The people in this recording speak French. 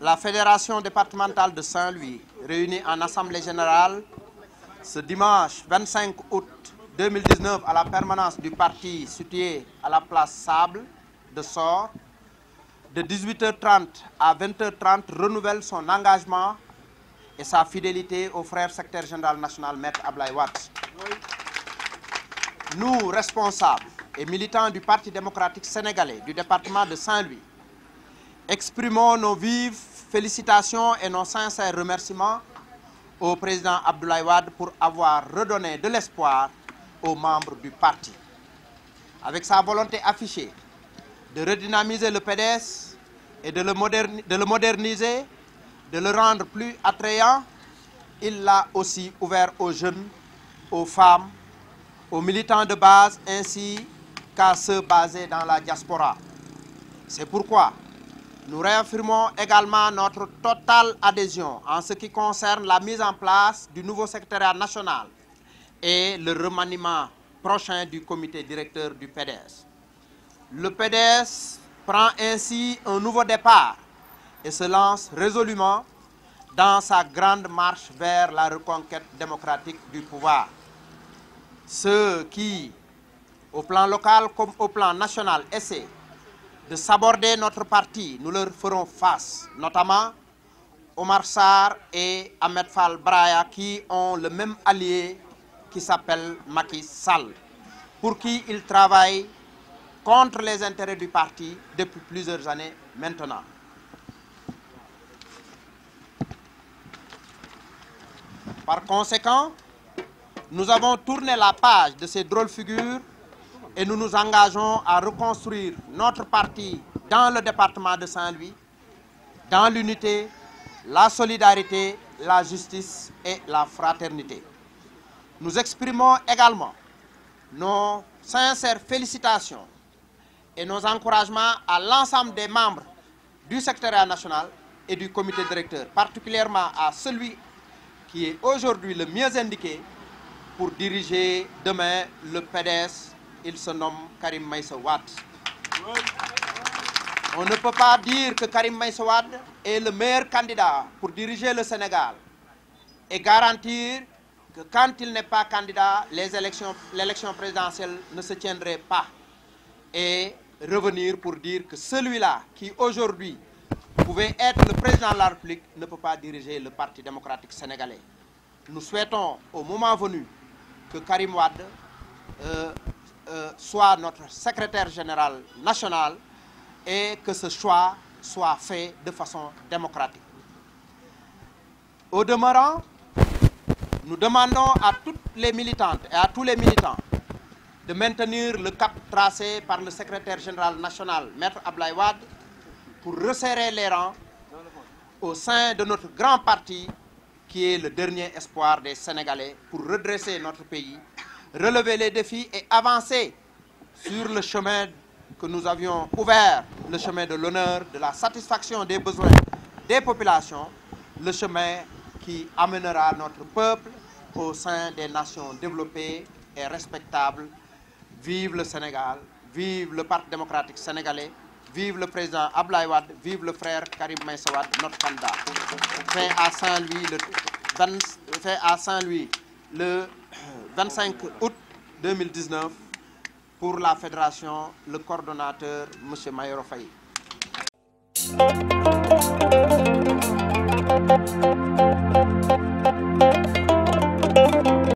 La Fédération départementale de Saint-Louis, réunie en Assemblée générale ce dimanche 25 août 2019 à la permanence du parti situé à la place Sable de Sort, de 18h30 à 20h30 renouvelle son engagement et sa fidélité au frère secrétaire général national Maître Ablaye Wade. Nous, responsables et militants du Parti démocratique sénégalais du département de Saint-Louis, exprimons nos vives félicitations et nos sincères remerciements au président Abdoulaye Wade pour avoir redonné de l'espoir aux membres du parti. Avec sa volonté affichée de redynamiser le PDS et de le, de le moderniser, de le rendre plus attrayant, il l'a aussi ouvert aux jeunes, aux femmes, aux militants de base ainsi qu'à ceux basés dans la diaspora. C'est pourquoi nous réaffirmons également notre totale adhésion en ce qui concerne la mise en place du nouveau secrétariat national et le remaniement prochain du comité directeur du PDS. Le PDS prend ainsi un nouveau départ et se lance résolument dans sa grande marche vers la reconquête démocratique du pouvoir. Ceux qui, au plan local comme au plan national, essaient de s'aborder notre parti, nous leur ferons face, notamment Omar Sarr et Ahmed Fall Braya qui ont le même allié qui s'appelle Macky Sall, pour qui ils travaillent contre les intérêts du parti depuis plusieurs années maintenant. Par conséquent, nous avons tourné la page de ces drôles figures et nous nous engageons à reconstruire notre parti dans le département de Saint-Louis, dans l'unité, la solidarité, la justice et la fraternité. Nous exprimons également nos sincères félicitations et nos encouragements à l'ensemble des membres du secrétariat national et du comité directeur, particulièrement à celui qui est aujourd'hui le mieux indiqué pour diriger demain le PDS il se nomme Karim Maïssa On ne peut pas dire que Karim Maïssa est le meilleur candidat pour diriger le Sénégal et garantir que quand il n'est pas candidat, l'élection présidentielle ne se tiendrait pas. Et revenir pour dire que celui-là qui aujourd'hui pouvait être le président de la République ne peut pas diriger le Parti démocratique sénégalais. Nous souhaitons au moment venu que Karim Wade euh, euh, soit notre secrétaire général national et que ce choix soit fait de façon démocratique. Au demeurant, nous demandons à toutes les militantes et à tous les militants de maintenir le cap tracé par le secrétaire général national, Maître Ablaï pour resserrer les rangs au sein de notre grand parti qui est le dernier espoir des Sénégalais pour redresser notre pays relever les défis et avancer sur le chemin que nous avions ouvert, le chemin de l'honneur, de la satisfaction des besoins des populations, le chemin qui amènera notre peuple au sein des nations développées et respectables. Vive le Sénégal, vive le Parti démocratique sénégalais, vive le président Ablaï vive le frère Karim Maïsawad, notre candidat. Fait à Saint-Louis le, à Saint-Louis le 25 août 2019 pour la fédération, le coordonnateur M. Mayoro Faye.